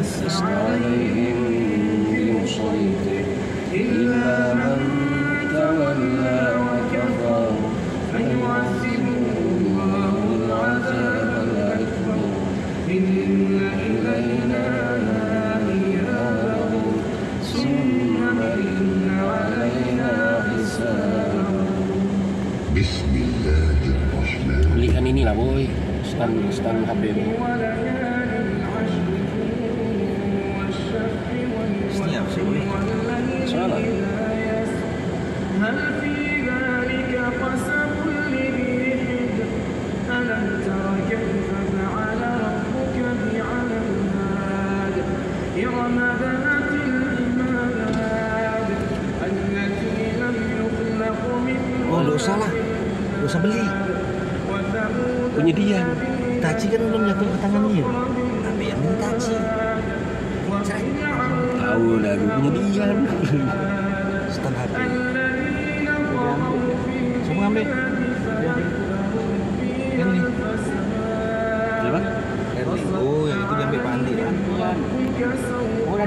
لست عليهم بمسيطر إلا من تولى وكفر فيعذبه الله العذاب الأكبر. إن إلينا إيابهم ثم إن علينا حسابهم بسم الله الرحمن belikan inilah boy. Stand stand HP Oh, nggak usah lah, nggak usah beli. Punya dia, taci kan belum nyatu ke tangan dia. Tapi yang ini taci, tahu lah, punya dia. Setan hati. Semua ambil. Yang ini. Apa? Oh, yang itu diambil Pandi ya.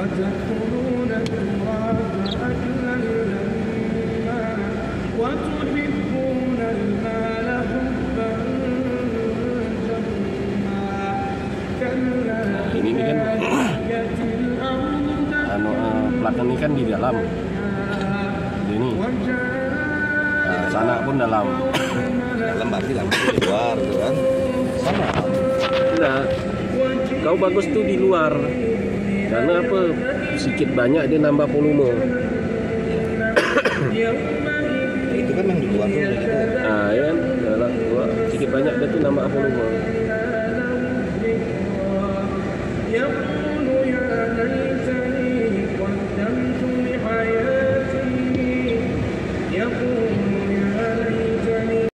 وتأكلون التراث أكلا لما وتحبون المال حبا جما كلا ini nih kan يأتي الأرض anu eh, belakang ini kan di dalam ini nah, sana pun dalam Dalam berarti lama di luar gitu kan. sama enggak kau bagus tuh di luar karena apa? Sedikit banyak dia nambah volume. Ya, itu kan yang di luar tuh kayak gitu. nah ya kan? Dalam gua sedikit banyak dia tuh nambah volume